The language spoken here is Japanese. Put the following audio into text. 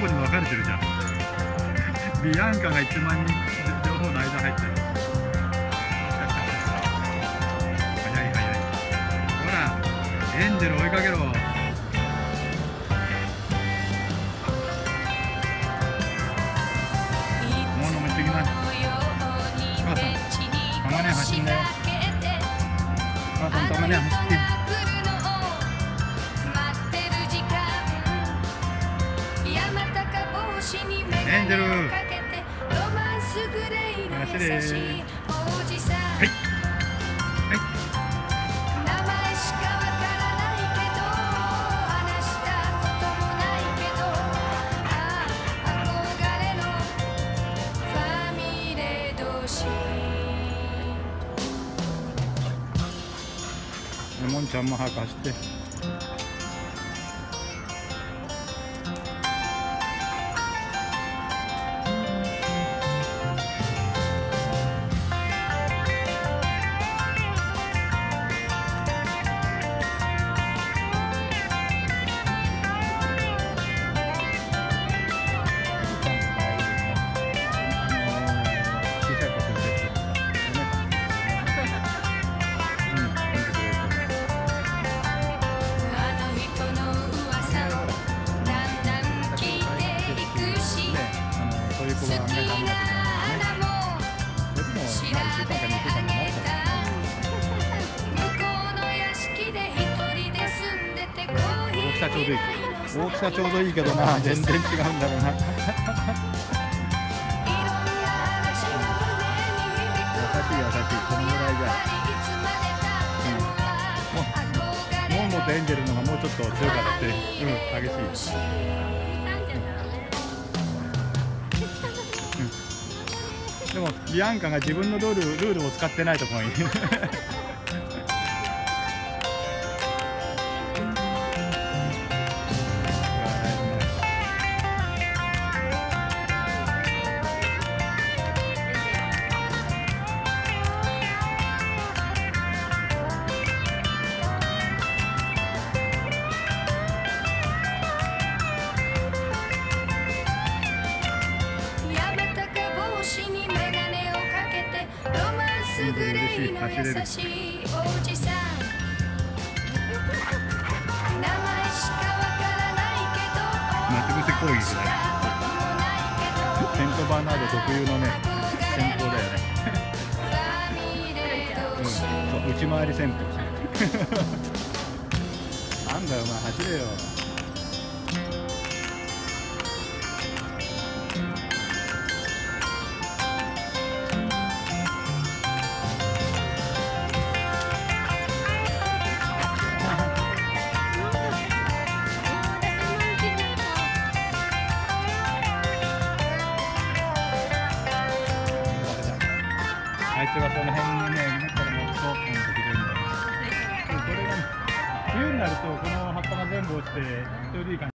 個に分かれてるじゃん。ビアンカが1万人両方の間入ってる。早い早い。ほらエンジェル追いかけろ。もう飲めてきます母さんたまには走んなよ母さんたまには走って。エンジェルはい。はい。名前しかわからないけど話したこともないけどああ憧れのファミレ同士レモンちゃんも早く走ってそういう子が好き案外ダメだな穴もけどね。でもまあ1週間か2週間にな上げるかた向こうの屋敷で一人で住んでてコーヒ大きさちょうどいい大きさちょうどいいけどな全然違うんだろうな優いろんな話が胸に響くしい優しいこのぐらいじゃいつまでたっても憧れモンモとエンジェルのがもうちょっと強かったってうん激しいでもビアンカが自分のルールルールを使ってないところに。ンスグレーの優しいおじさん名前し待ち伏せ攻撃だよセントバーナード特有のね戦法だよねうん。そう内回り戦法 なんだよお前走れよ。つがその辺にね、持ったらもっと、うん、できるんだよ。でもこれがね、冬になると、この葉っぱが全部落ちて、ちょうどいい感じ。